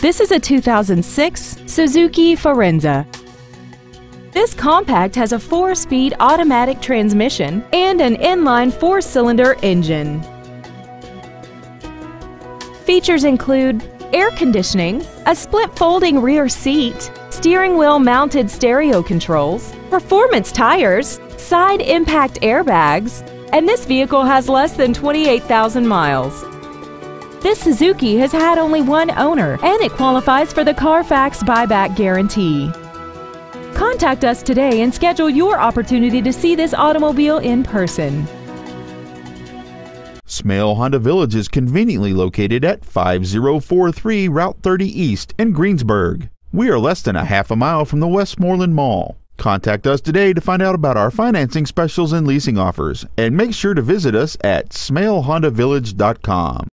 This is a 2006 Suzuki Forenza. This compact has a four-speed automatic transmission and an inline four-cylinder engine. Features include air conditioning, a split folding rear seat, steering wheel mounted stereo controls, performance tires, side impact airbags, and this vehicle has less than 28,000 miles. This Suzuki has had only one owner and it qualifies for the Carfax buyback guarantee. Contact us today and schedule your opportunity to see this automobile in person. Smail Honda Village is conveniently located at 5043 Route 30 East in Greensburg. We are less than a half a mile from the Westmoreland Mall. Contact us today to find out about our financing specials and leasing offers, and make sure to visit us at smailhondavillage.com.